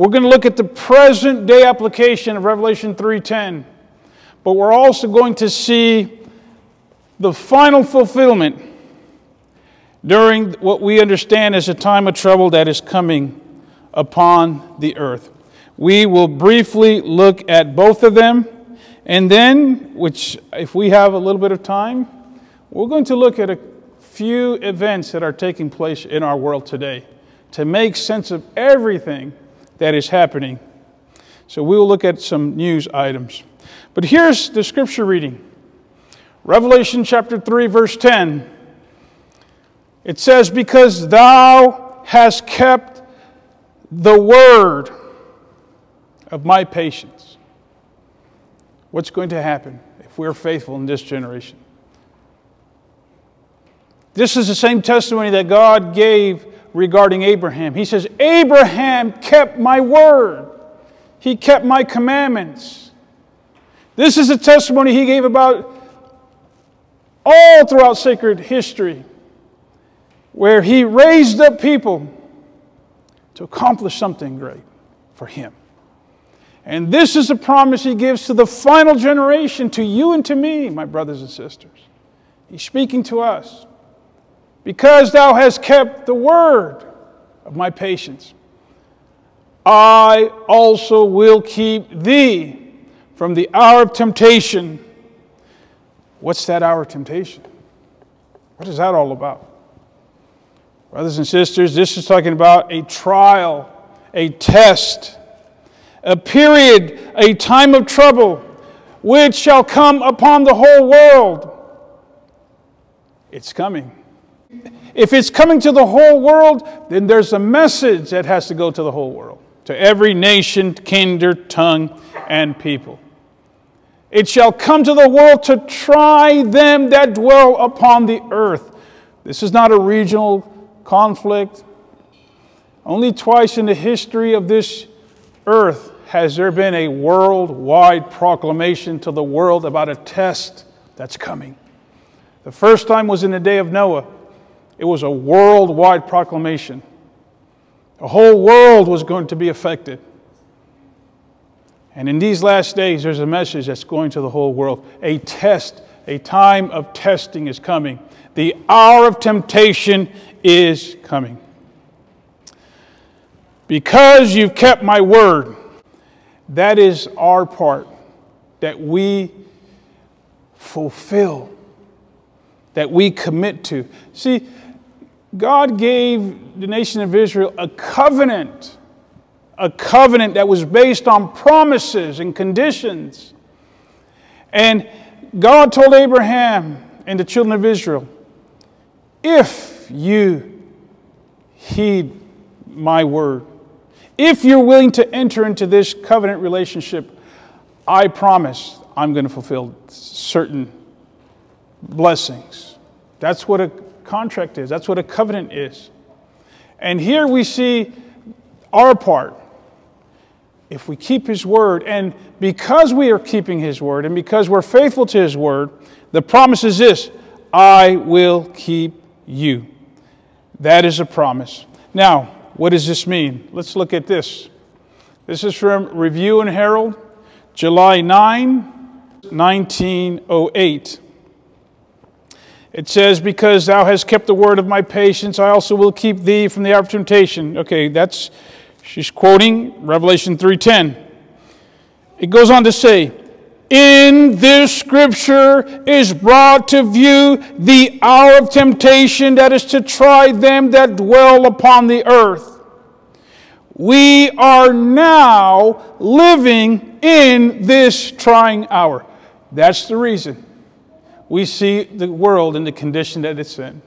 We're going to look at the present day application of Revelation 3:10. But we're also going to see the final fulfillment during what we understand as a time of trouble that is coming upon the earth. We will briefly look at both of them, and then, which, if we have a little bit of time, we're going to look at a few events that are taking place in our world today to make sense of everything that is happening. So we will look at some news items. But here's the scripture reading Revelation chapter 3, verse 10. It says, Because thou hast kept the word of my patience. What's going to happen if we're faithful in this generation? This is the same testimony that God gave regarding Abraham. He says, Abraham kept my word, he kept my commandments. This is a testimony he gave about all throughout sacred history, where he raised up people to accomplish something great for him. And this is a promise he gives to the final generation, to you and to me, my brothers and sisters. He's speaking to us. Because thou hast kept the word of my patience, I also will keep thee from the hour of temptation. What's that hour of temptation? What is that all about? Brothers and sisters, this is talking about a trial, a test, a period, a time of trouble, which shall come upon the whole world. It's coming. If it's coming to the whole world, then there's a message that has to go to the whole world, to every nation, kindred, tongue, and people. It shall come to the world to try them that dwell upon the earth. This is not a regional conflict. Only twice in the history of this earth has there been a worldwide proclamation to the world about a test that's coming. The first time was in the day of Noah. It was a worldwide proclamation. The whole world was going to be affected. And in these last days, there's a message that's going to the whole world. A test, a time of testing is coming. The hour of temptation is coming. Because you've kept my word, that is our part that we fulfill, that we commit to. See, God gave the nation of Israel a covenant, a covenant that was based on promises and conditions. And God told Abraham and the children of Israel, if you heed my word, if you're willing to enter into this covenant relationship, I promise I'm going to fulfill certain blessings. That's what a contract is, that's what a covenant is. And here we see our part. If we keep His word, and because we are keeping His word, and because we're faithful to His word, the promise is this I will keep you. That is a promise. Now, what does this mean? Let's look at this. This is from Review and Herald, July 9, 1908. It says, Because thou hast kept the word of my patience, I also will keep thee from the hour of temptation. Okay, that's, she's quoting Revelation 3.10. It goes on to say, in this scripture is brought to view the hour of temptation that is to try them that dwell upon the earth. We are now living in this trying hour. That's the reason we see the world in the condition that it's in.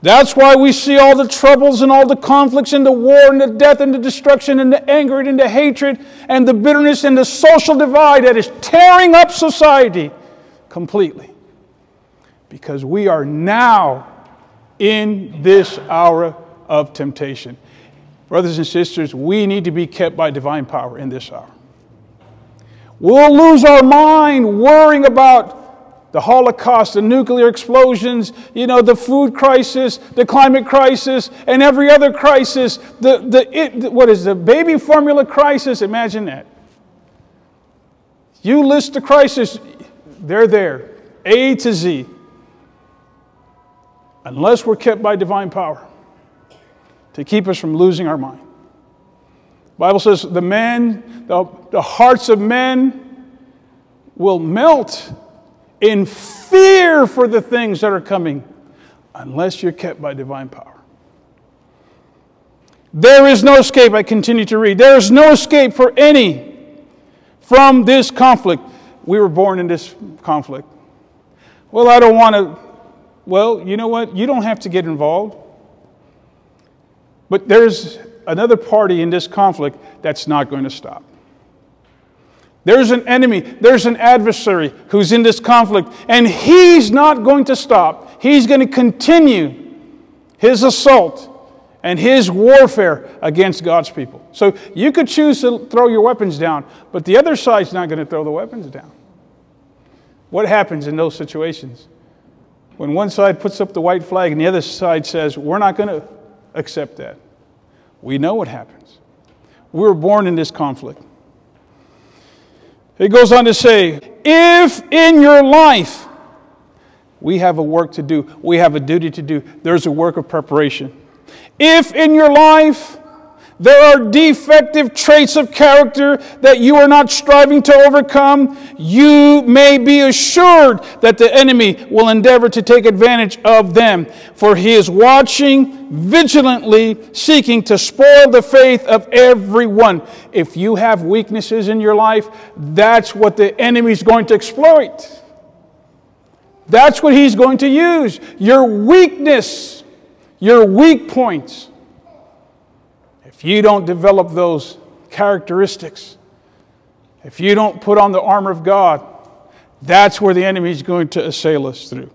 That's why we see all the troubles and all the conflicts and the war and the death and the destruction and the anger and the hatred and the bitterness and the social divide that is tearing up society completely. Because we are now in this hour of temptation. Brothers and sisters, we need to be kept by divine power in this hour. We'll lose our mind worrying about the Holocaust, the nuclear explosions, you know, the food crisis, the climate crisis, and every other crisis. The, the, it, what is the baby formula crisis? Imagine that. You list the crisis, they're there, A to Z. Unless we're kept by divine power to keep us from losing our mind. The Bible says the men, the, the hearts of men will melt in fear for the things that are coming unless you're kept by divine power. There is no escape, I continue to read. There is no escape for any from this conflict. We were born in this conflict. Well, I don't want to. Well, you know what? You don't have to get involved. But there's another party in this conflict that's not going to stop. There's an enemy, there's an adversary who's in this conflict, and he's not going to stop. He's going to continue his assault and his warfare against God's people. So you could choose to throw your weapons down, but the other side's not going to throw the weapons down. What happens in those situations? When one side puts up the white flag and the other side says, We're not going to accept that. We know what happens. We were born in this conflict. It goes on to say, if in your life we have a work to do, we have a duty to do, there's a work of preparation. If in your life there are defective traits of character that you are not striving to overcome, you may be assured that the enemy will endeavor to take advantage of them, for he is watching vigilantly, seeking to spoil the faith of everyone. If you have weaknesses in your life, that's what the enemy is going to exploit. That's what he's going to use. Your weakness, your weak points if you don't develop those characteristics, if you don't put on the armor of God, that's where the enemy is going to assail us through.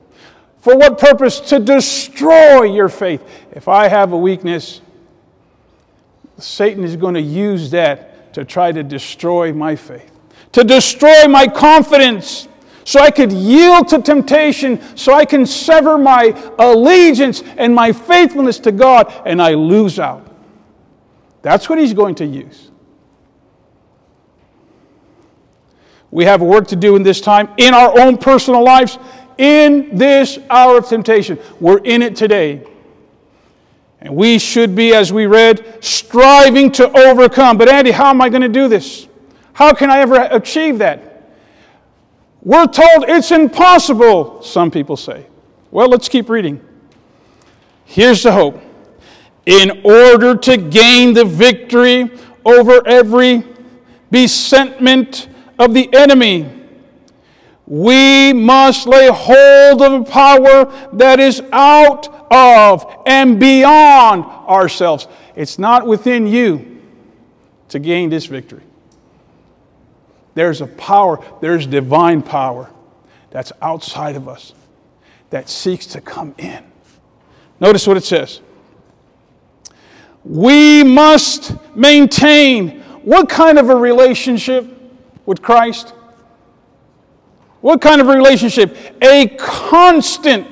For what purpose? To destroy your faith. If I have a weakness, Satan is going to use that to try to destroy my faith, to destroy my confidence, so I could yield to temptation, so I can sever my allegiance and my faithfulness to God, and I lose out. That's what he's going to use. We have work to do in this time, in our own personal lives, in this hour of temptation. We're in it today. And we should be, as we read, striving to overcome. But, Andy, how am I going to do this? How can I ever achieve that? We're told it's impossible, some people say. Well, let's keep reading. Here's the hope in order to gain the victory over every besetment of the enemy. We must lay hold of a power that is out of and beyond ourselves. It's not within you to gain this victory. There's a power, there's divine power that's outside of us that seeks to come in. Notice what it says. We must maintain what kind of a relationship with Christ? What kind of relationship? A constant,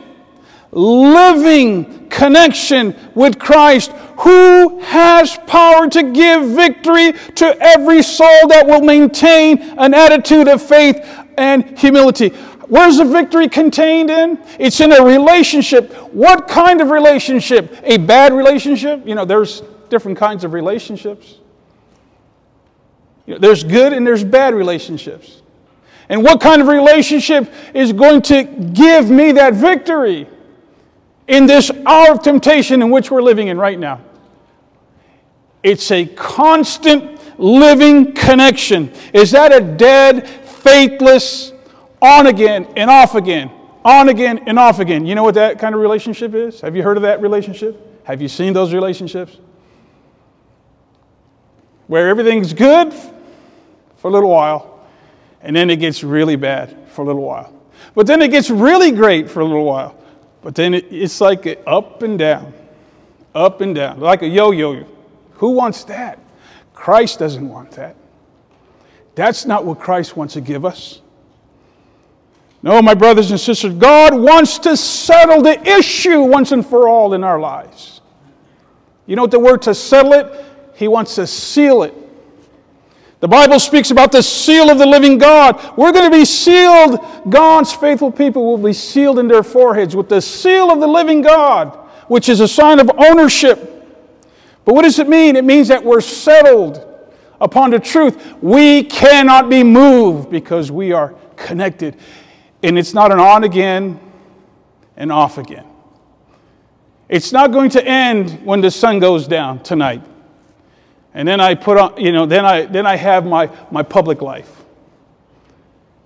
living connection with Christ who has power to give victory to every soul that will maintain an attitude of faith and humility. Where's the victory contained in? It's in a relationship. What kind of relationship? A bad relationship? You know, there's different kinds of relationships. You know, there's good and there's bad relationships. And what kind of relationship is going to give me that victory in this hour of temptation in which we're living in right now? It's a constant living connection. Is that a dead, faithless, on again and off again, on again and off again. You know what that kind of relationship is? Have you heard of that relationship? Have you seen those relationships? Where everything's good for a little while, and then it gets really bad for a little while. But then it gets really great for a little while. But then it's like up and down, up and down, like a yo yo. Who wants that? Christ doesn't want that. That's not what Christ wants to give us. No, my brothers and sisters, God wants to settle the issue once and for all in our lives. You know what the word to settle it? He wants to seal it. The Bible speaks about the seal of the living God. We're going to be sealed. God's faithful people will be sealed in their foreheads with the seal of the living God, which is a sign of ownership. But what does it mean? It means that we're settled upon the truth. We cannot be moved because we are connected. And it's not an on again and off again. It's not going to end when the sun goes down tonight. And then I put on, you know, then I, then I have my, my public life.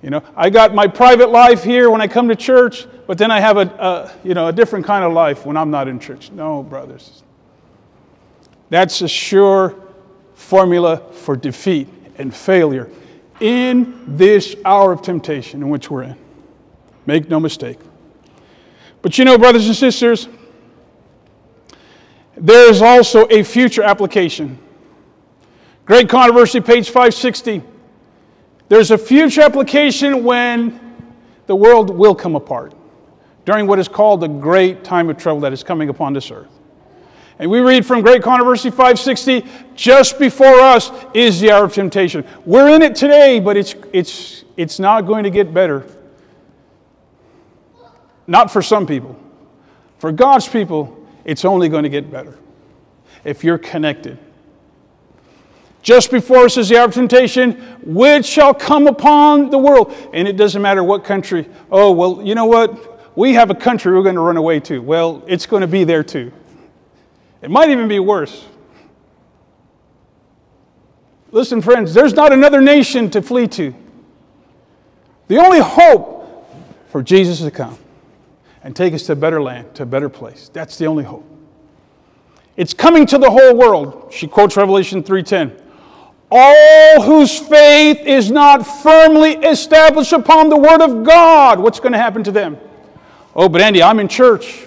You know, I got my private life here when I come to church, but then I have a, a, you know, a different kind of life when I'm not in church. No, brothers. That's a sure formula for defeat and failure in this hour of temptation in which we're in. Make no mistake. But you know, brothers and sisters, there is also a future application. Great Controversy, page 560. There's a future application when the world will come apart during what is called the great time of trouble that is coming upon this earth. And we read from Great Controversy 560 just before us is the hour of temptation. We're in it today, but it's, it's, it's not going to get better. Not for some people. For God's people, it's only going to get better if you're connected. Just before us is the hour of temptation, which shall come upon the world. And it doesn't matter what country. Oh, well, you know what? We have a country we're going to run away to. Well, it's going to be there too. It might even be worse. Listen, friends, there's not another nation to flee to. The only hope for Jesus to come and take us to a better land, to a better place. That's the only hope. It's coming to the whole world. She quotes Revelation 3:10. All whose faith is not firmly established upon the word of God, what's going to happen to them? Oh, but Andy, I'm in church.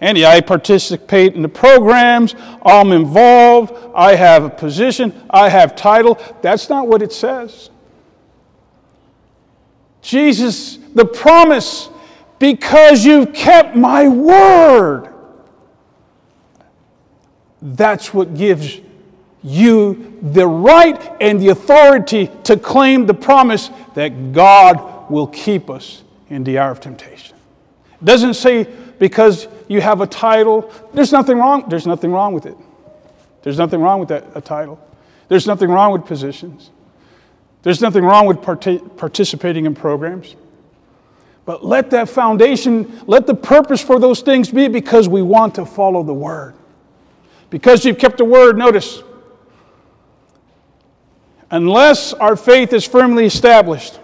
Andy, I participate in the programs. I'm involved. I have a position. I have title. That's not what it says. Jesus, the promise, because you've kept my word. That's what gives you the right and the authority to claim the promise that God will keep us in the hour of temptation. It doesn't say because you have a title. There's nothing wrong. There's nothing wrong with it. There's nothing wrong with that a title. There's nothing wrong with positions. There's nothing wrong with part- participating in programs. But let that foundation, let the purpose for those things be because we want to follow the word. Because you've kept the word, notice, unless our faith is firmly established.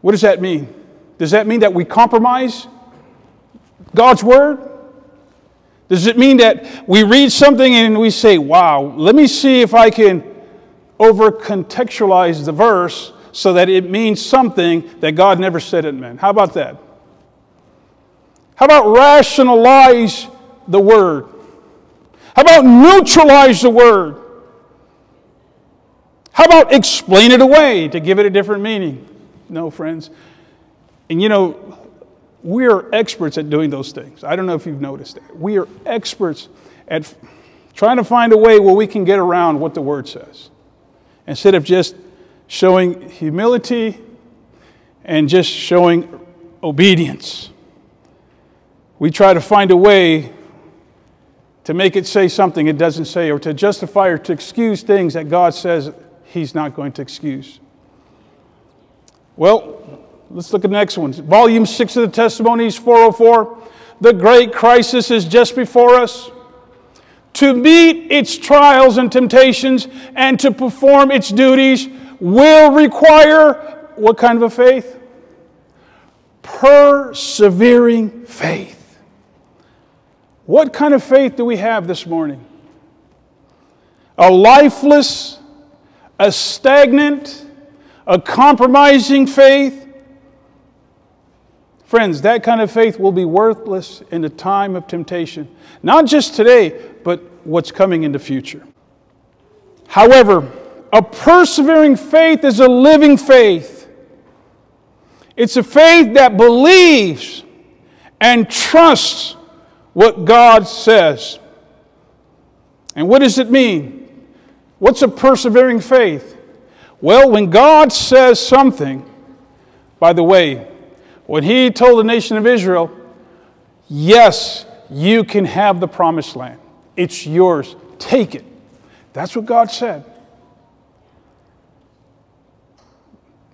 What does that mean? Does that mean that we compromise God's word? Does it mean that we read something and we say, wow, let me see if I can over contextualize the verse so that it means something that God never said it meant? How about that? How about rationalize the word? How about neutralize the word? How about explain it away to give it a different meaning? No, friends. And you know, we are experts at doing those things. I don't know if you've noticed that. We are experts at trying to find a way where we can get around what the Word says instead of just showing humility and just showing obedience. We try to find a way to make it say something it doesn't say, or to justify or to excuse things that God says he's not going to excuse. Well, let's look at the next one. Volume 6 of the Testimonies, 404. The great crisis is just before us. To meet its trials and temptations and to perform its duties will require what kind of a faith? Persevering faith. What kind of faith do we have this morning? A lifeless, a stagnant, a compromising faith. Friends, that kind of faith will be worthless in the time of temptation. Not just today, but what's coming in the future. However, a persevering faith is a living faith. It's a faith that believes and trusts what God says. And what does it mean? What's a persevering faith? Well, when God says something, by the way, when He told the nation of Israel, yes, you can have the promised land, it's yours, take it. That's what God said.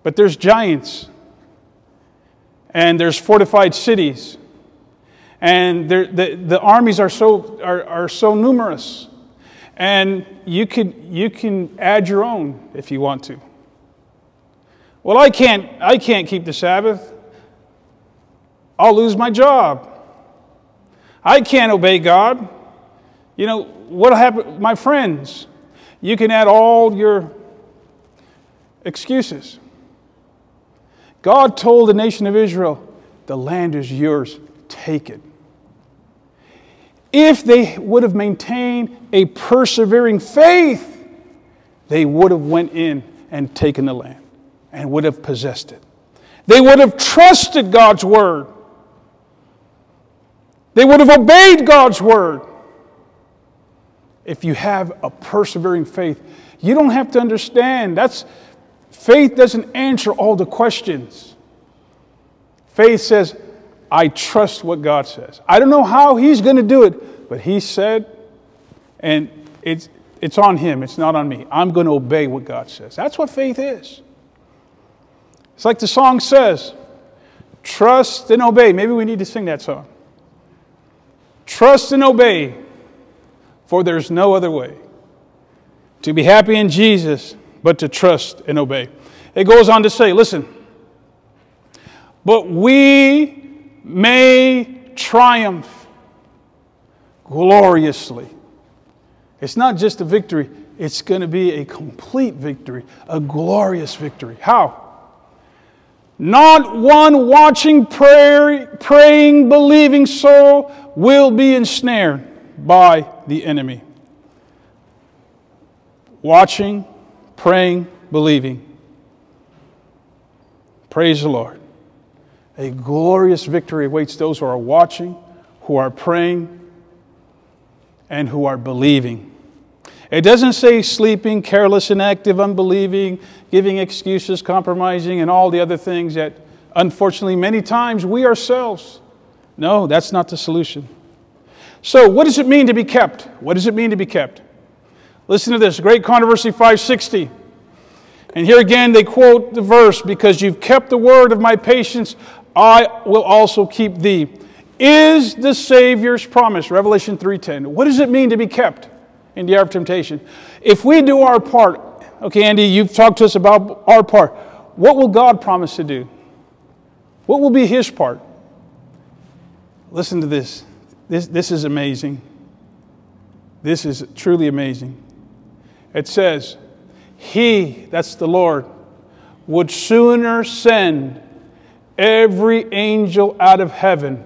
But there's giants, and there's fortified cities, and the, the armies are so, are, are so numerous. And you, could, you can add your own if you want to. Well, I can't, I can't keep the Sabbath. I'll lose my job. I can't obey God. You know, what'll happen? My friends, you can add all your excuses. God told the nation of Israel, the land is yours, take it. If they would have maintained a persevering faith, they would have went in and taken the land and would have possessed it. They would have trusted God's word. They would have obeyed God's word. If you have a persevering faith, you don't have to understand. That's faith doesn't answer all the questions. Faith says, I trust what God says. I don't know how He's going to do it, but He said, and it's, it's on Him, it's not on me. I'm going to obey what God says. That's what faith is. It's like the song says trust and obey. Maybe we need to sing that song. Trust and obey, for there's no other way to be happy in Jesus but to trust and obey. It goes on to say, listen, but we may triumph gloriously. It's not just a victory, it's going to be a complete victory, a glorious victory. How? Not one watching, prayer, praying, believing soul will be ensnared by the enemy. Watching, praying, believing. Praise the Lord. A glorious victory awaits those who are watching, who are praying, and who are believing. It doesn't say sleeping, careless, inactive, unbelieving, giving excuses, compromising, and all the other things that unfortunately many times we ourselves. No, that's not the solution. So, what does it mean to be kept? What does it mean to be kept? Listen to this Great Controversy 560. And here again they quote the verse because you've kept the word of my patience, I will also keep thee. Is the Savior's promise, Revelation 3:10. What does it mean to be kept in the hour of temptation? If we do our part, okay, Andy, you've talked to us about our part. What will God promise to do? What will be his part? Listen to this. This, this is amazing. This is truly amazing. It says, He, that's the Lord, would sooner send every angel out of heaven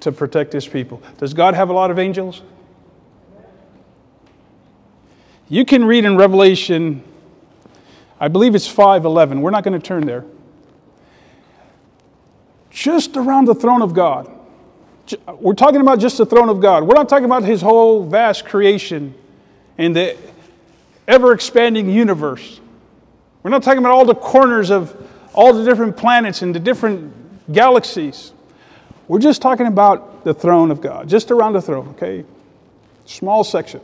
to protect his people. Does God have a lot of angels? You can read in Revelation, I believe it's 5:11. We're not going to turn there. Just around the throne of God. We're talking about just the throne of God. We're not talking about his whole vast creation and the ever expanding universe. We're not talking about all the corners of all the different planets and the different galaxies. We're just talking about the throne of God, just around the throne, okay? Small section.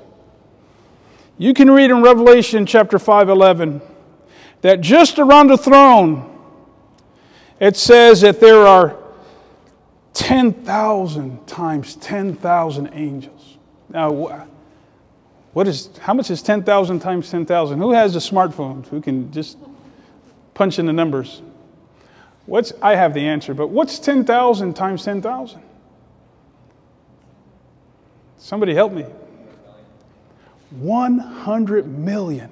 You can read in Revelation chapter 5:11 that just around the throne it says that there are 10,000 times 10,000 angels. Now, what is, how much is 10,000 times 10,000? Who has a smartphone who can just punch in the numbers? What's, I have the answer, but what's 10,000 times 10,000? Somebody help me. 100 million.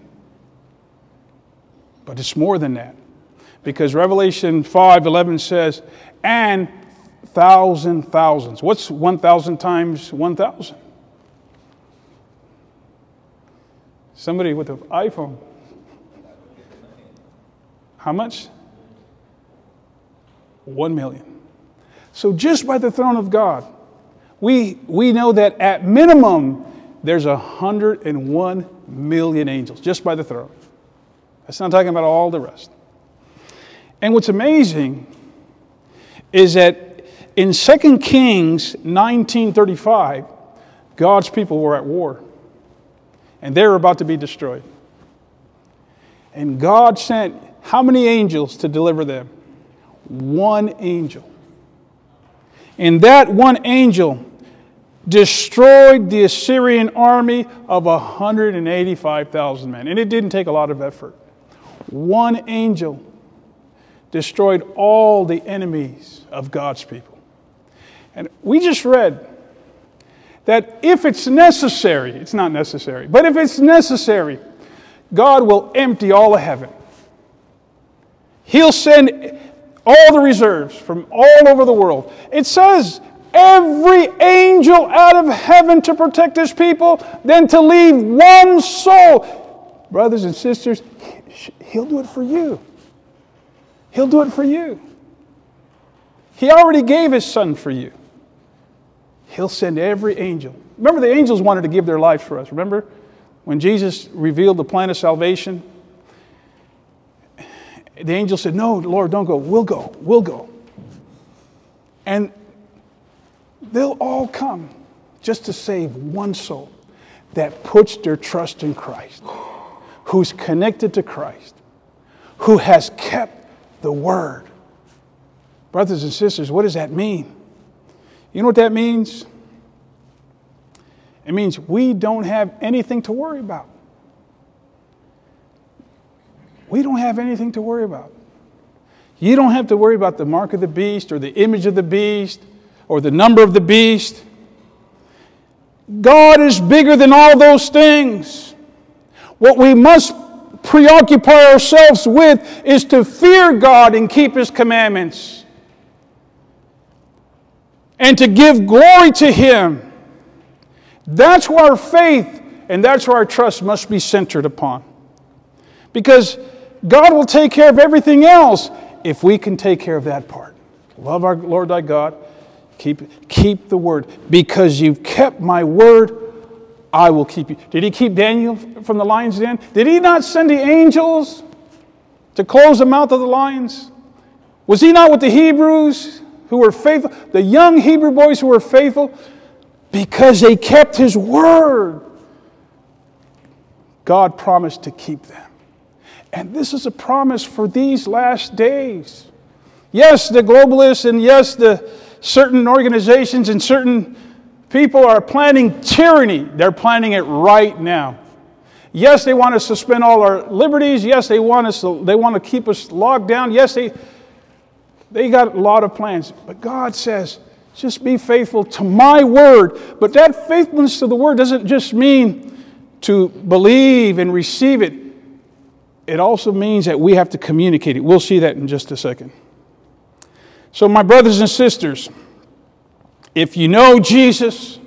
But it's more than that. Because Revelation 5 11 says, and thousand thousands. What's 1,000 times 1,000? Somebody with an iPhone. How much? 1 million. So just by the throne of God, we, we know that at minimum, there's 101 million angels just by the throne. That's not talking about all the rest. And what's amazing is that in 2 Kings 1935, God's people were at war and they were about to be destroyed. And God sent how many angels to deliver them? One angel. And that one angel destroyed the Assyrian army of 185,000 men. And it didn't take a lot of effort. One angel destroyed all the enemies of God's people. And we just read that if it's necessary, it's not necessary, but if it's necessary, God will empty all of heaven. He'll send all the reserves from all over the world. It says every angel out of heaven to protect his people, then to leave one soul. Brothers and sisters, he'll do it for you. He'll do it for you. He already gave his son for you. He'll send every angel. Remember, the angels wanted to give their lives for us. Remember when Jesus revealed the plan of salvation? The angel said, No, Lord, don't go. We'll go. We'll go. And they'll all come just to save one soul that puts their trust in Christ, who's connected to Christ, who has kept the word. Brothers and sisters, what does that mean? You know what that means? It means we don't have anything to worry about. We don't have anything to worry about. You don't have to worry about the mark of the beast or the image of the beast or the number of the beast. God is bigger than all those things. What we must preoccupy ourselves with is to fear God and keep His commandments and to give glory to Him. That's where our faith and that's where our trust must be centered upon. Because God will take care of everything else if we can take care of that part. Love our Lord thy God Keep, keep the word. Because you've kept my word, I will keep you. Did he keep Daniel from the lion's den? Did he not send the angels to close the mouth of the lions? Was he not with the Hebrews who were faithful? The young Hebrew boys who were faithful? Because they kept his word. God promised to keep them. And this is a promise for these last days. Yes, the globalists and yes, the certain organizations and certain people are planning tyranny. They're planning it right now. Yes, they want to suspend all our liberties. Yes, they want us to, they want to keep us locked down. Yes, they they got a lot of plans. But God says, just be faithful to my word. But that faithfulness to the word doesn't just mean to believe and receive it. It also means that we have to communicate it. We'll see that in just a second. So, my brothers and sisters, if you know Jesus,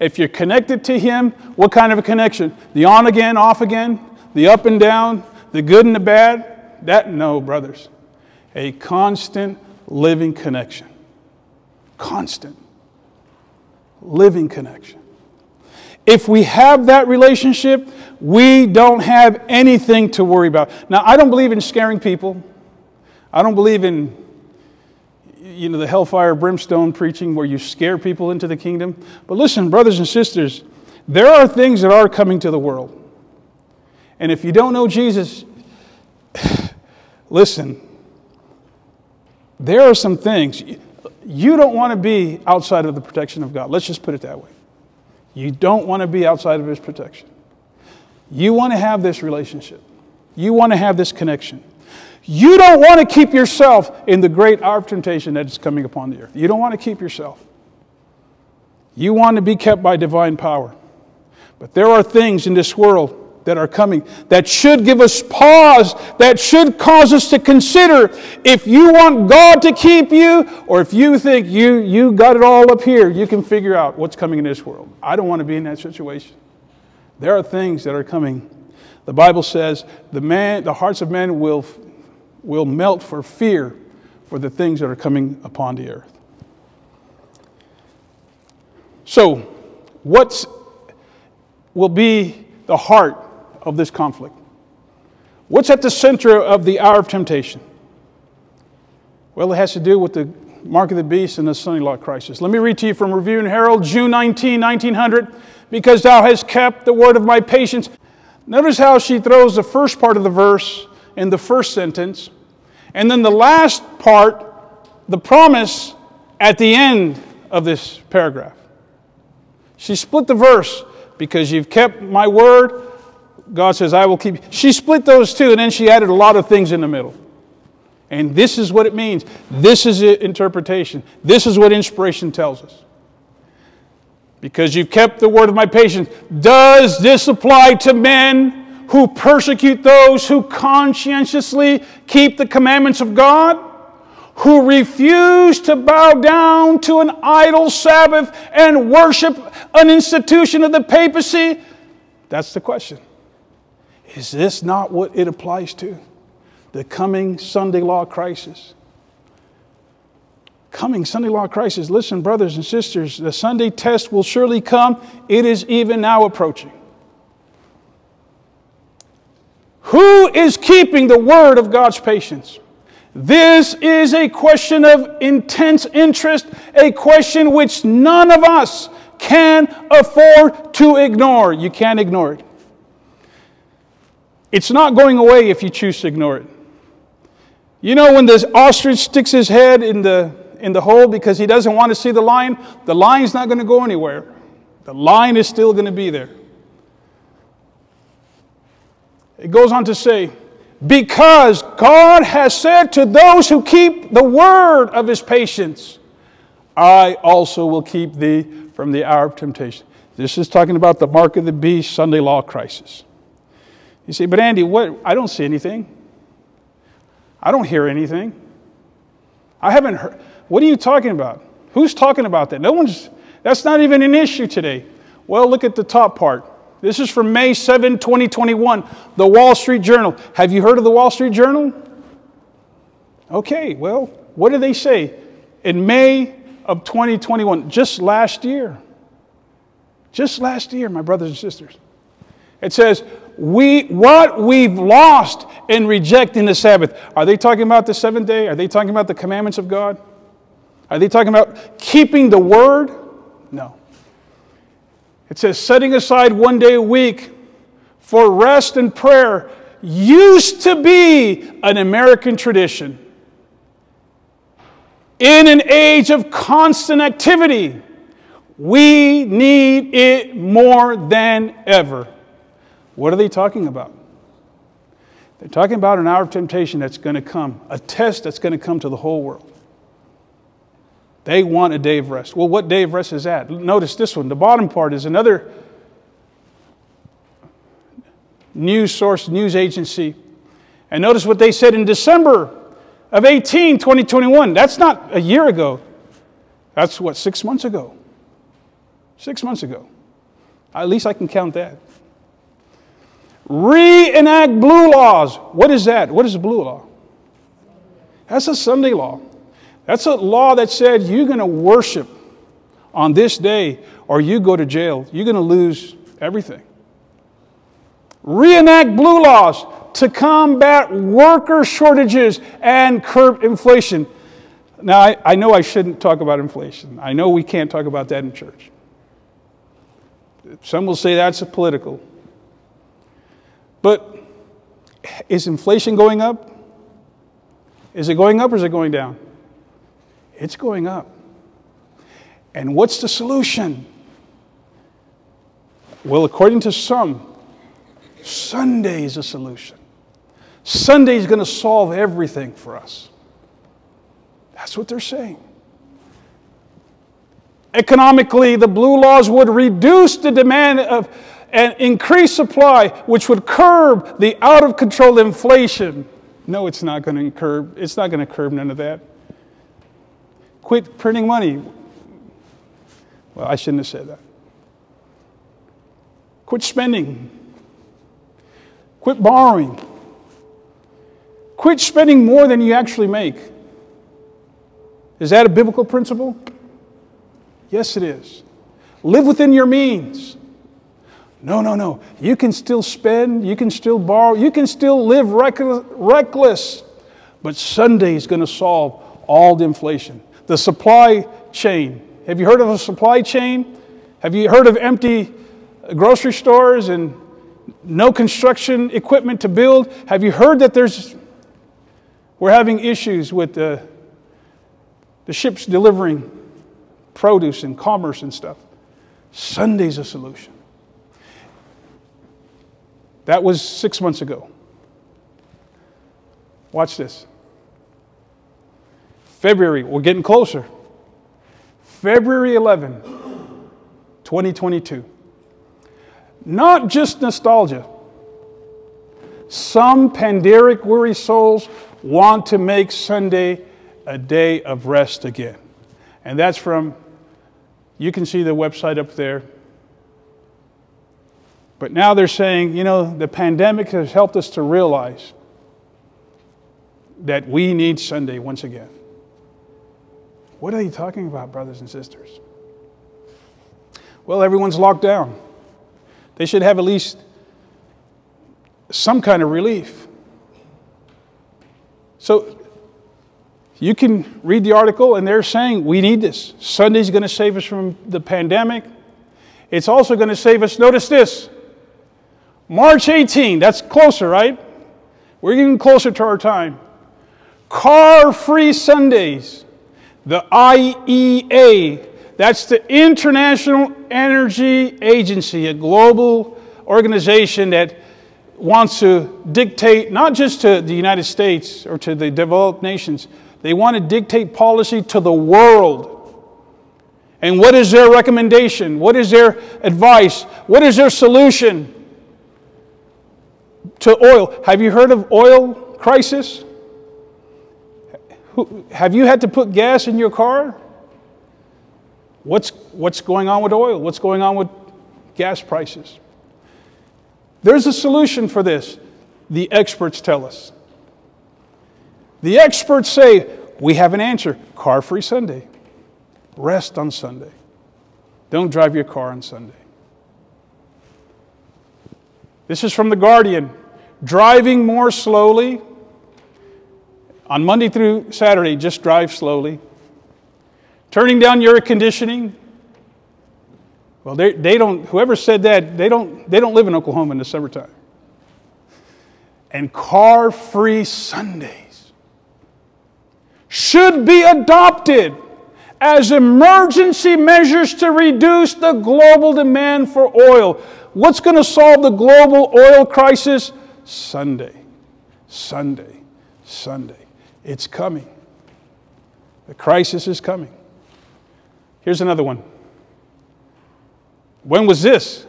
if you're connected to Him, what kind of a connection? The on again, off again, the up and down, the good and the bad? That, no, brothers. A constant living connection. Constant living connection. If we have that relationship, we don't have anything to worry about. Now, I don't believe in scaring people. I don't believe in you know, the hellfire brimstone preaching where you scare people into the kingdom. But listen, brothers and sisters, there are things that are coming to the world. And if you don't know Jesus, listen, there are some things. You don't want to be outside of the protection of God. Let's just put it that way. You don't want to be outside of His protection. You want to have this relationship, you want to have this connection. You don't want to keep yourself in the great hour of temptation that is coming upon the earth. You don't want to keep yourself. You want to be kept by divine power. But there are things in this world that are coming that should give us pause, that should cause us to consider if you want God to keep you or if you think you, you got it all up here, you can figure out what's coming in this world. I don't want to be in that situation. There are things that are coming. The Bible says the man, the hearts of men will will melt for fear for the things that are coming upon the earth. So, what will be the heart of this conflict? What's at the center of the hour of temptation? Well, it has to do with the mark of the beast and the Sunday law crisis. Let me read to you from Review and Herald, June 19, 1900. Because thou hast kept the word of my patience. Notice how she throws the first part of the verse in the first sentence, and then the last part, the promise at the end of this paragraph. She split the verse because you've kept my word. God says, I will keep. She split those two, and then she added a lot of things in the middle. And this is what it means. This is interpretation. This is what inspiration tells us. Because you've kept the word of my patience. Does this apply to men who persecute those who conscientiously keep the commandments of God? Who refuse to bow down to an idol Sabbath and worship an institution of the papacy? That's the question. Is this not what it applies to? the coming Sunday law crisis. Coming Sunday law crisis. Listen, brothers and sisters, the Sunday test will surely come. It is even now approaching. Who is keeping the word of God's patience? This is a question of intense interest, a question which none of us can afford to ignore. You can't ignore it. It's not going away if you choose to ignore it. You know, when the ostrich sticks his head in the, in the hole because he doesn't want to see the lion, the lion's not going to go anywhere. The lion is still going to be there. It goes on to say, because God has said to those who keep the word of his patience, I also will keep thee from the hour of temptation. This is talking about the mark of the beast, Sunday law crisis. You say, but Andy, what? I don't see anything. I don't hear anything. I haven't heard. What are you talking about? Who's talking about that? No one's, that's not even an issue today. Well, look at the top part. This is from May 7, 2021, the Wall Street Journal. Have you heard of the Wall Street Journal? Okay, well, what do they say? In May of 2021, just last year, just last year, my brothers and sisters, it says, we, what we've lost in rejecting the Sabbath. Are they talking about the seventh day? Are they talking about the commandments of God? Are they talking about keeping the word? No. It says setting aside one day a week for rest and prayer used to be an American tradition. In an age of constant activity, we need it more than ever. What are they talking about? They're talking about an hour of temptation that's going to come, a test that's going to come to the whole world. They want a day of rest. Well, what day of rest is that? Notice this one. The bottom part is another news source, news agency. And notice what they said in December of 18, 2021. That's not a year ago. That's what, six months ago? Six months ago. At least I can count that. Reenact blue laws. What is that? What is a blue law? That's a Sunday law. That's a law that said you're going to worship on this day or you go to jail. You're going to lose everything. Reenact blue laws to combat worker shortages and curb inflation. Now, I, I know I shouldn't talk about inflation. I know we can't talk about that in church. Some will say that's a political. But is inflation going up? Is it going up or is it going down? It's going up. And what's the solution? Well, according to some, Sunday is a solution. Sunday is going to solve everything for us. That's what they're saying. Economically, the blue laws would reduce the demand of and increase supply, which would curb the out of control inflation. No, it's not going to curb. It's not going to curb none of that. Quit printing money. Well, I shouldn't have said that. Quit spending. Quit borrowing. Quit spending more than you actually make. Is that a biblical principle? Yes, it is. Live within your means. No, no, no. You can still spend, you can still borrow, you can still live reckless. But Sunday is going to solve all the inflation. The supply chain. Have you heard of a supply chain? Have you heard of empty grocery stores and no construction equipment to build? Have you heard that there's we're having issues with the, the ships delivering produce and commerce and stuff? Sunday's a solution. That was six months ago. Watch this. February, we're getting closer. February 11, 2022. Not just nostalgia. Some pandemic, weary souls want to make Sunday a day of rest again. And that's from, you can see the website up there, but now they're saying, you know, the pandemic has helped us to realize that we need Sunday once again. What are you talking about, brothers and sisters? Well, everyone's locked down. They should have at least some kind of relief. So you can read the article, and they're saying we need this. Sunday's going to save us from the pandemic. It's also going to save us, notice this, March 18, that's closer, right? We're getting closer to our time. Car free Sundays. The IEA, that's the International Energy Agency, a global organization that wants to dictate not just to the United States or to the developed nations, they want to dictate policy to the world. And what is their recommendation? What is their advice? What is their solution? To oil. Have you heard of oil crisis? Have you had to put gas in your car? What's, what's going on with oil? What's going on with gas prices? There's a solution for this. The experts tell us. The experts say, we have an answer car free Sunday. Rest on Sunday. Don't drive your car on Sunday. This is from The Guardian driving more slowly. On Monday through Saturday, just drive slowly. Turning down your air conditioning. Well, they, they don't, whoever said that, they don't, they don't live in Oklahoma in the summertime. And car free Sundays should be adopted as emergency measures to reduce the global demand for oil. What's going to solve the global oil crisis? Sunday, Sunday, Sunday. It's coming. The crisis is coming. Here's another one. When was this?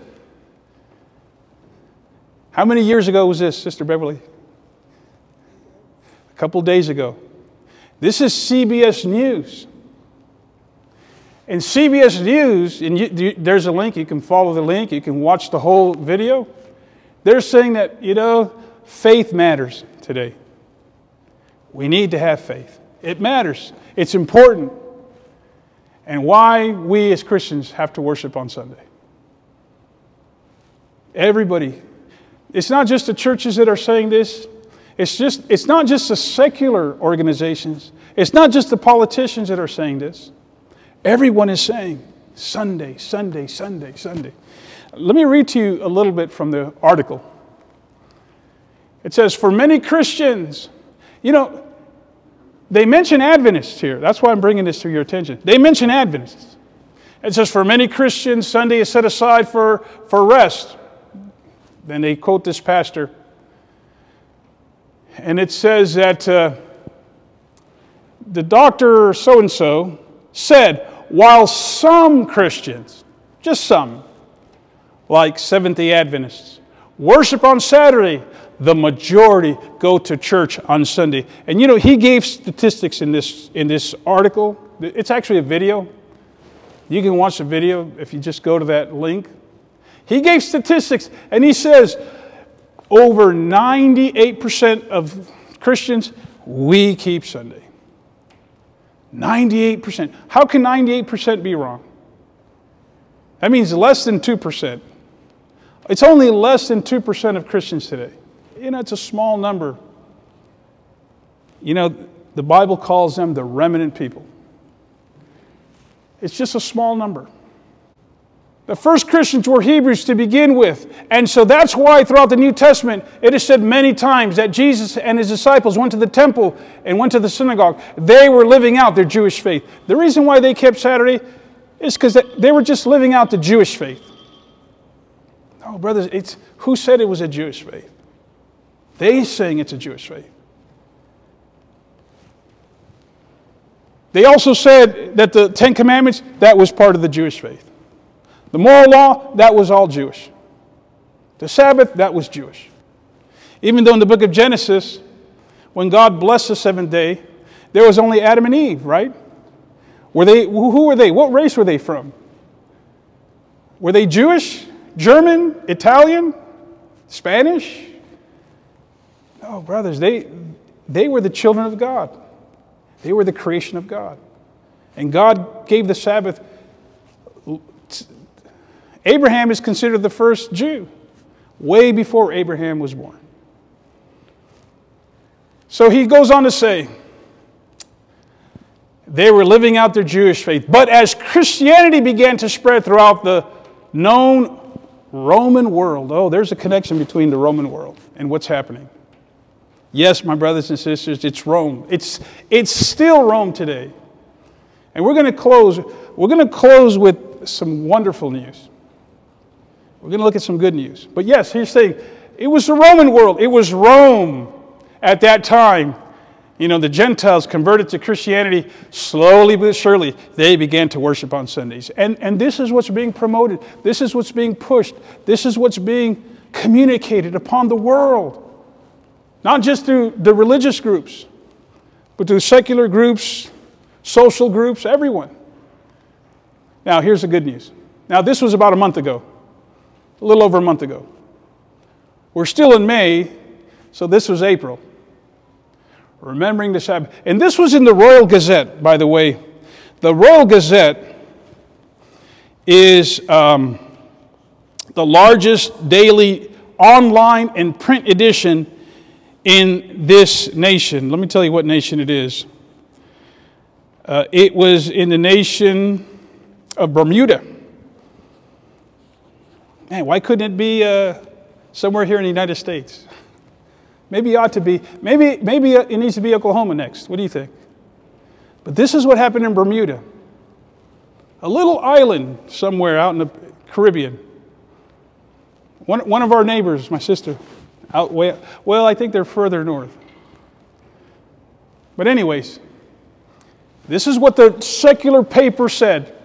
How many years ago was this, Sister Beverly? A couple days ago. This is CBS News. In CBS News, and you, there's a link, you can follow the link, you can watch the whole video. They're saying that, you know, faith matters today. We need to have faith. It matters, it's important. And why we as Christians have to worship on Sunday. Everybody. It's not just the churches that are saying this. It's, just, it's not just the secular organizations. It's not just the politicians that are saying this. Everyone is saying Sunday, Sunday, Sunday, Sunday. Let me read to you a little bit from the article. It says, For many Christians, you know, they mention Adventists here. That's why I'm bringing this to your attention. They mention Adventists. It says, For many Christians, Sunday is set aside for, for rest. Then they quote this pastor. And it says that uh, the doctor so and so said, while some Christians, just some, like Seventh day Adventists. Worship on Saturday, the majority go to church on Sunday. And you know, he gave statistics in this, in this article. It's actually a video. You can watch the video if you just go to that link. He gave statistics and he says over 98% of Christians, we keep Sunday. 98%. How can 98% be wrong? That means less than 2%. It's only less than 2% of Christians today. You know, it's a small number. You know, the Bible calls them the remnant people. It's just a small number. The first Christians were Hebrews to begin with. And so that's why throughout the New Testament it is said many times that Jesus and his disciples went to the temple and went to the synagogue. They were living out their Jewish faith. The reason why they kept Saturday is because they were just living out the Jewish faith. No, brothers, it's who said it was a Jewish faith? They saying it's a Jewish faith. They also said that the Ten Commandments, that was part of the Jewish faith. The moral law, that was all Jewish. The Sabbath, that was Jewish. Even though in the book of Genesis, when God blessed the seventh day, there was only Adam and Eve, right? Were they, who were they? What race were they from? Were they Jewish, German, Italian, Spanish? No, brothers, they, they were the children of God. They were the creation of God. And God gave the Sabbath Abraham is considered the first Jew, way before Abraham was born. So he goes on to say, they were living out their Jewish faith. But as Christianity began to spread throughout the known Roman world, oh, there's a connection between the Roman world and what's happening. Yes, my brothers and sisters, it's Rome. It's, it's still Rome today. And we're going to close, we're going to close with some wonderful news. We're going to look at some good news. But yes, he's saying it was the Roman world. It was Rome at that time. You know, the Gentiles converted to Christianity slowly but surely. They began to worship on Sundays. And, and this is what's being promoted. This is what's being pushed. This is what's being communicated upon the world. Not just through the religious groups, but through secular groups, social groups, everyone. Now, here's the good news. Now, this was about a month ago a little over a month ago. We're still in May, so this was April. Remembering the Sabbath. And this was in the Royal Gazette, by the way. The Royal Gazette is um, the largest daily online and print edition in this nation. Let me tell you what nation it is. Uh, it was in the nation of Bermuda. Man, why couldn't it be uh, somewhere here in the United States? Maybe it ought to be. Maybe, maybe it needs to be Oklahoma next. What do you think? But this is what happened in Bermuda a little island somewhere out in the Caribbean. One, one of our neighbors, my sister, out way, well, I think they're further north. But, anyways, this is what the secular paper said.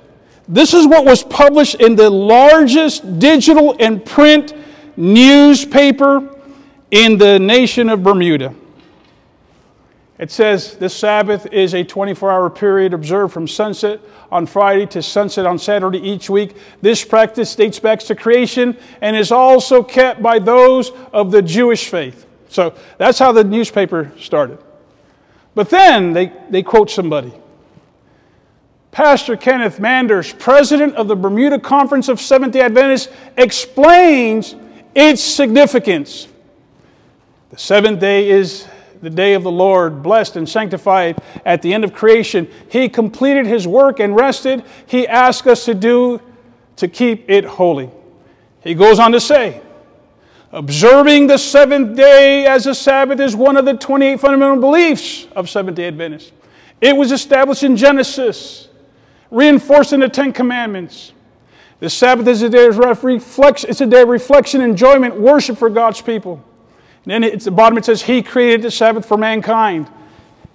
This is what was published in the largest digital and print newspaper in the nation of Bermuda. It says this Sabbath is a 24 hour period observed from sunset on Friday to sunset on Saturday each week. This practice dates back to creation and is also kept by those of the Jewish faith. So that's how the newspaper started. But then they, they quote somebody. Pastor Kenneth Manders, president of the Bermuda Conference of Seventh day Adventists, explains its significance. The seventh day is the day of the Lord, blessed and sanctified at the end of creation. He completed his work and rested. He asked us to do to keep it holy. He goes on to say, observing the seventh day as a Sabbath is one of the 28 fundamental beliefs of Seventh day Adventists. It was established in Genesis reinforcing the Ten Commandments. The Sabbath is a day of reflection, it's a day of reflection, enjoyment, worship for God's people. And then at the bottom it says, He created the Sabbath for mankind.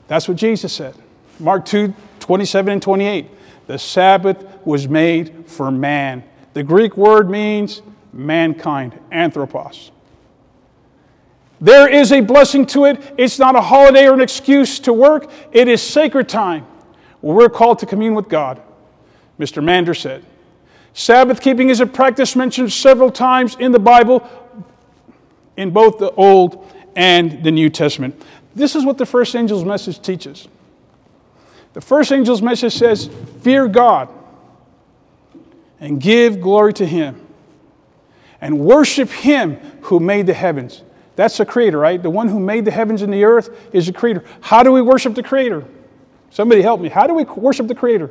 That's what Jesus said. Mark 2 27 and 28. The Sabbath was made for man. The Greek word means mankind, anthropos. There is a blessing to it. It's not a holiday or an excuse to work, it is sacred time where we're called to commune with God. Mr. Mander said. Sabbath keeping is a practice mentioned several times in the Bible, in both the Old and the New Testament. This is what the first angel's message teaches The first angel's message says, Fear God and give glory to Him and worship Him who made the heavens. That's the creator, right? The one who made the heavens and the earth is the creator. How do we worship the creator? Somebody help me. How do we worship the creator?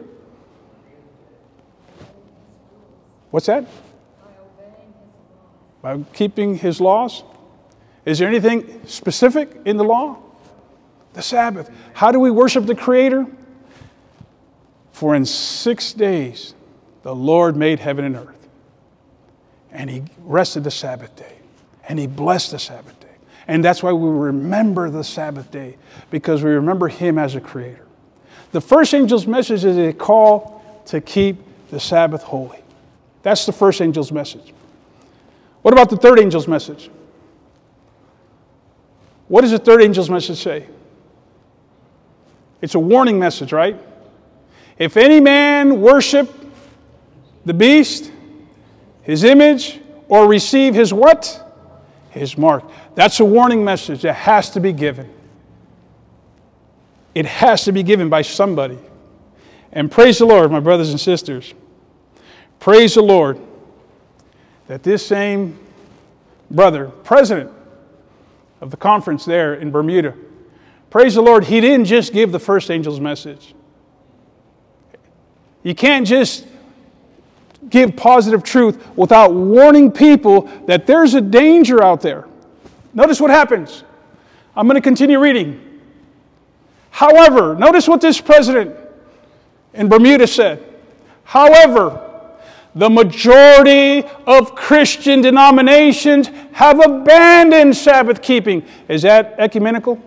What's that? By keeping his laws? Is there anything specific in the law? The Sabbath. How do we worship the Creator? For in six days the Lord made heaven and earth. And he rested the Sabbath day. And he blessed the Sabbath day. And that's why we remember the Sabbath day, because we remember him as a creator. The first angel's message is a call to keep the Sabbath holy. That's the first angel's message. What about the third angel's message? What does the third angel's message say? It's a warning message, right? If any man worship the beast, his image, or receive his what? His mark. That's a warning message that has to be given. It has to be given by somebody. And praise the Lord, my brothers and sisters. Praise the Lord that this same brother, president of the conference there in Bermuda, praise the Lord, he didn't just give the first angel's message. You can't just give positive truth without warning people that there's a danger out there. Notice what happens. I'm going to continue reading. However, notice what this president in Bermuda said. However, the majority of Christian denominations have abandoned Sabbath keeping. Is that ecumenical?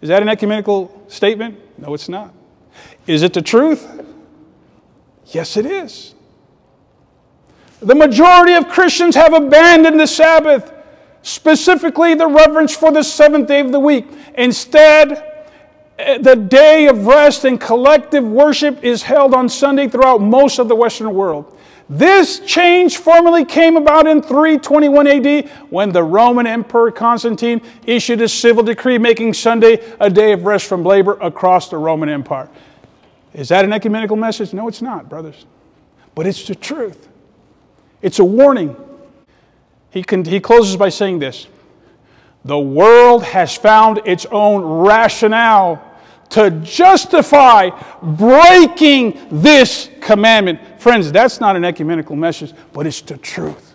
Is that an ecumenical statement? No, it's not. Is it the truth? Yes, it is. The majority of Christians have abandoned the Sabbath, specifically the reverence for the seventh day of the week. Instead, the day of rest and collective worship is held on Sunday throughout most of the Western world. This change formally came about in 321 AD when the Roman Emperor Constantine issued a civil decree making Sunday a day of rest from labor across the Roman Empire. Is that an ecumenical message? No, it's not, brothers. But it's the truth. It's a warning. He, can, he closes by saying this The world has found its own rationale to justify breaking this commandment. Friends, that's not an ecumenical message, but it's the truth.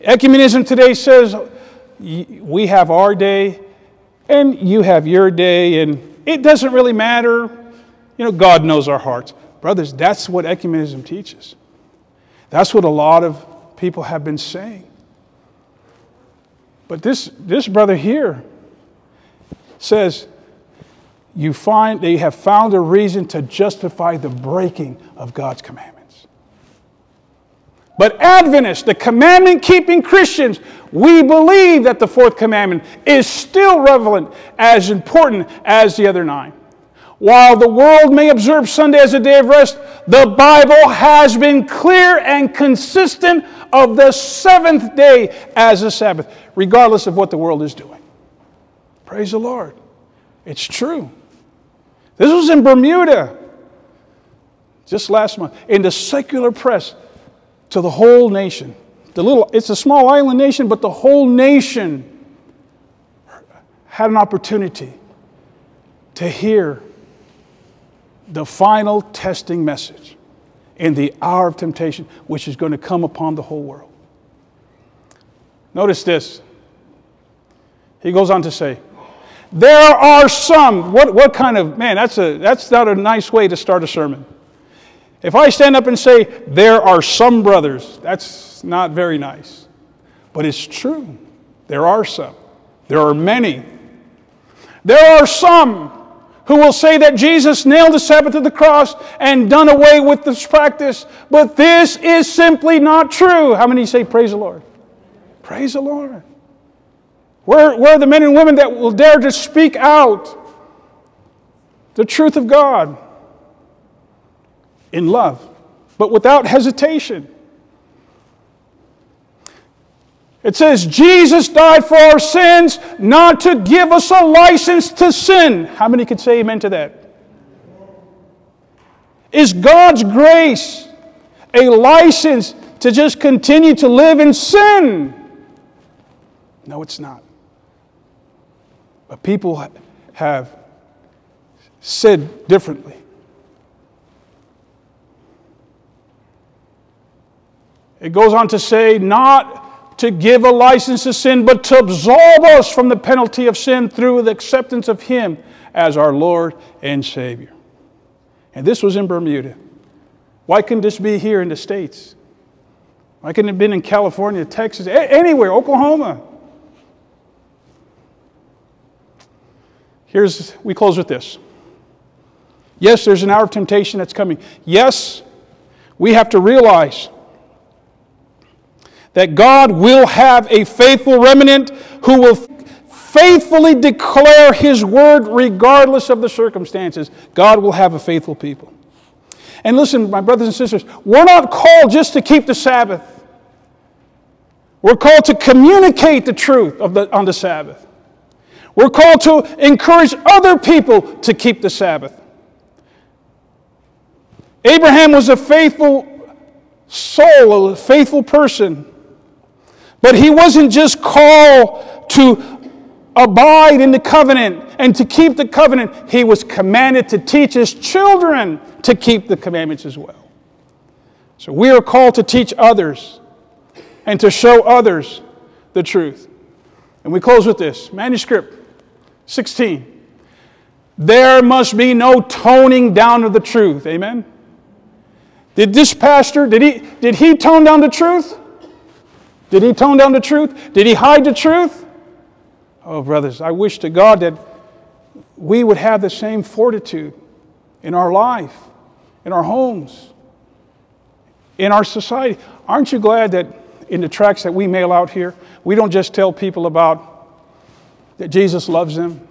Ecumenism today says we have our day and you have your day, and it doesn't really matter. You know, God knows our hearts. Brothers, that's what ecumenism teaches. That's what a lot of people have been saying. But this, this brother here says, you find they have found a reason to justify the breaking of God's commandments. But Adventists, the commandment keeping Christians, we believe that the fourth commandment is still relevant, as important as the other nine. While the world may observe Sunday as a day of rest, the Bible has been clear and consistent of the seventh day as a Sabbath, regardless of what the world is doing. Praise the Lord. It's true. This was in Bermuda just last month in the secular press to the whole nation. The little, it's a small island nation, but the whole nation had an opportunity to hear the final testing message in the hour of temptation, which is going to come upon the whole world. Notice this. He goes on to say, there are some. What, what kind of, man, that's, a, that's not a nice way to start a sermon. If I stand up and say, there are some brothers, that's not very nice. But it's true. There are some. There are many. There are some who will say that Jesus nailed the Sabbath to the cross and done away with this practice. But this is simply not true. How many say, Praise the Lord? Praise the Lord. Where, where are the men and women that will dare to speak out the truth of God in love, but without hesitation? It says Jesus died for our sins, not to give us a license to sin. How many could say amen to that? Is God's grace a license to just continue to live in sin? No, it's not. But people have said differently. It goes on to say, not to give a license to sin, but to absolve us from the penalty of sin through the acceptance of Him as our Lord and Savior. And this was in Bermuda. Why couldn't this be here in the States? Why couldn't it have been in California, Texas, anywhere, Oklahoma? Here's, we close with this. Yes, there's an hour of temptation that's coming. Yes, we have to realize that God will have a faithful remnant who will faithfully declare His word regardless of the circumstances. God will have a faithful people. And listen, my brothers and sisters, we're not called just to keep the Sabbath. We're called to communicate the truth of the, on the Sabbath. We're called to encourage other people to keep the Sabbath. Abraham was a faithful soul, a faithful person. But he wasn't just called to abide in the covenant and to keep the covenant. He was commanded to teach his children to keep the commandments as well. So we are called to teach others and to show others the truth. And we close with this manuscript 16. There must be no toning down of the truth. Amen. Did this pastor, did he, did he tone down the truth? Did he tone down the truth? Did he hide the truth? Oh, brothers, I wish to God that we would have the same fortitude in our life, in our homes, in our society. Aren't you glad that in the tracts that we mail out here, we don't just tell people about that Jesus loves them?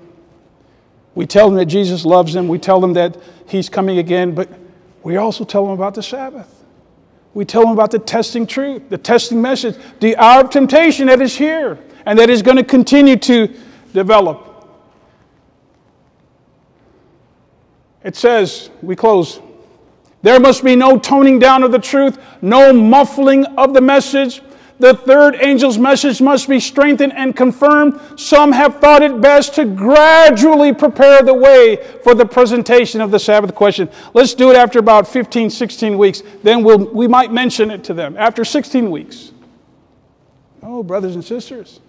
We tell them that Jesus loves them. We tell them that He's coming again, but we also tell them about the Sabbath. We tell them about the testing truth, the testing message, the hour of temptation that is here and that is going to continue to develop. It says, we close, there must be no toning down of the truth, no muffling of the message, the third angel's message must be strengthened and confirmed. Some have thought it best to gradually prepare the way for the presentation of the Sabbath question. Let's do it after about 15, 16 weeks. Then we'll, we might mention it to them after 16 weeks. Oh, brothers and sisters.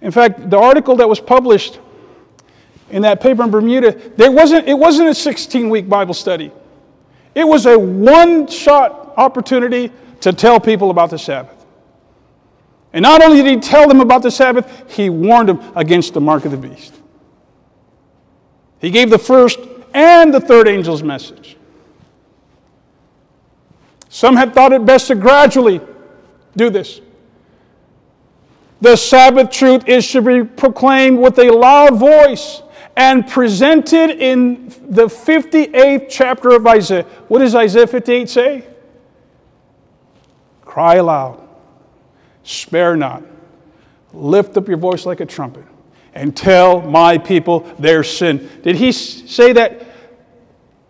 In fact, the article that was published in that paper in Bermuda, there wasn't, it wasn't a 16 week Bible study. It was a one shot opportunity to tell people about the Sabbath. And not only did he tell them about the Sabbath, he warned them against the mark of the beast. He gave the first and the third angel's message. Some had thought it best to gradually do this. The Sabbath truth is to be proclaimed with a loud voice and presented in the 58th chapter of Isaiah. What does Isaiah 58 say? Cry aloud Spare not. Lift up your voice like a trumpet and tell my people their sin. Did he say that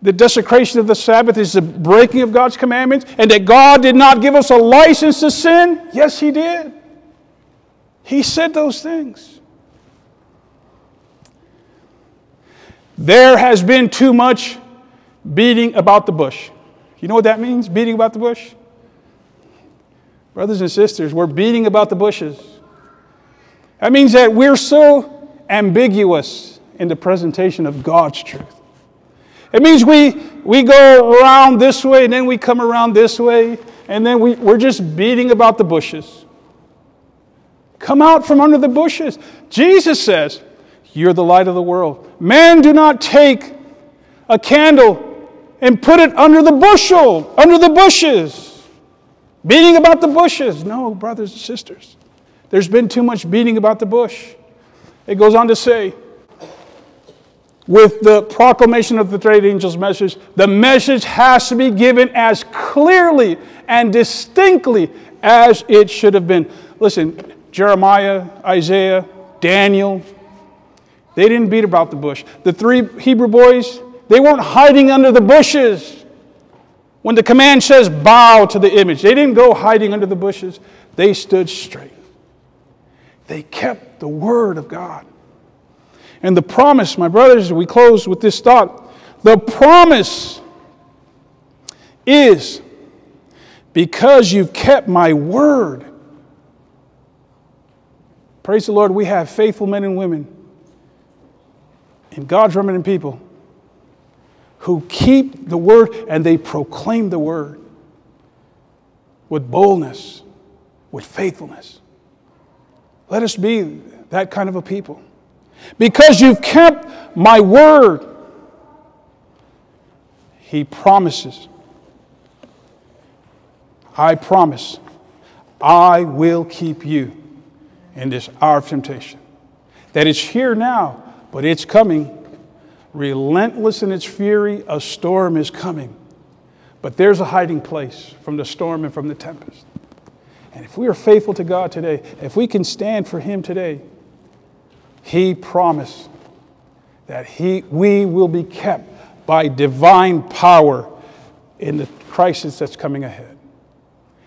the desecration of the Sabbath is the breaking of God's commandments and that God did not give us a license to sin? Yes, he did. He said those things. There has been too much beating about the bush. You know what that means, beating about the bush? Brothers and sisters, we're beating about the bushes. That means that we're so ambiguous in the presentation of God's truth. It means we, we go around this way and then we come around this way and then we, we're just beating about the bushes. Come out from under the bushes. Jesus says, You're the light of the world. Man, do not take a candle and put it under the bushel, under the bushes Beating about the bushes. No, brothers and sisters. There's been too much beating about the bush. It goes on to say, with the proclamation of the third angel's message, the message has to be given as clearly and distinctly as it should have been. listen, Jeremiah, Isaiah, Daniel, they didn't beat about the bush. The three Hebrew boys, they weren't hiding under the bushes. When the command says bow to the image, they didn't go hiding under the bushes. They stood straight. They kept the word of God. And the promise, my brothers, we close with this thought. The promise is because you've kept my word. Praise the Lord, we have faithful men and women in God's remnant people who keep the word and they proclaim the word with boldness, with faithfulness. Let us be that kind of a people. Because you've kept my word, he promises. I promise, I will keep you in this hour of temptation. That it's here now, but it's coming relentless in its fury, a storm is coming. But there's a hiding place from the storm and from the tempest. And if we are faithful to God today, if we can stand for Him today, He promised that he, we will be kept by divine power in the crisis that's coming ahead.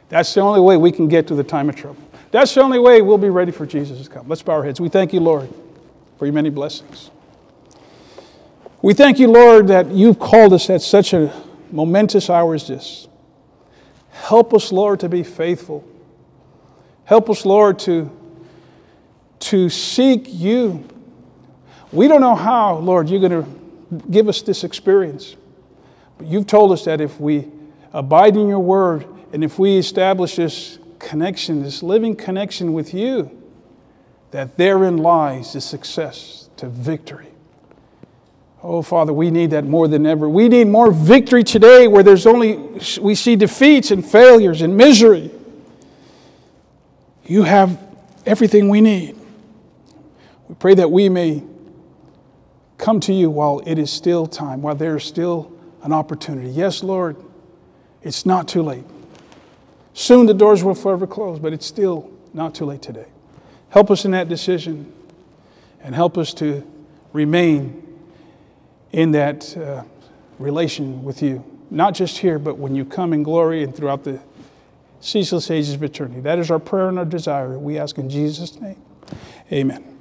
That's the only way we can get to the time of trouble. That's the only way we'll be ready for Jesus to come. Let's bow our heads. We thank you, Lord, for your many blessings. We thank you, Lord, that you've called us at such a momentous hour as this. Help us, Lord, to be faithful. Help us, Lord, to, to seek you. We don't know how, Lord, you're going to give us this experience. But you've told us that if we abide in your word and if we establish this connection, this living connection with you, that therein lies the success to victory. Oh, Father, we need that more than ever. We need more victory today where there's only, we see defeats and failures and misery. You have everything we need. We pray that we may come to you while it is still time, while there is still an opportunity. Yes, Lord, it's not too late. Soon the doors will forever close, but it's still not too late today. Help us in that decision and help us to remain in that uh, relation with you, not just here, but when you come in glory and throughout the ceaseless ages of eternity. That is our prayer and our desire. We ask in Jesus' name. Amen.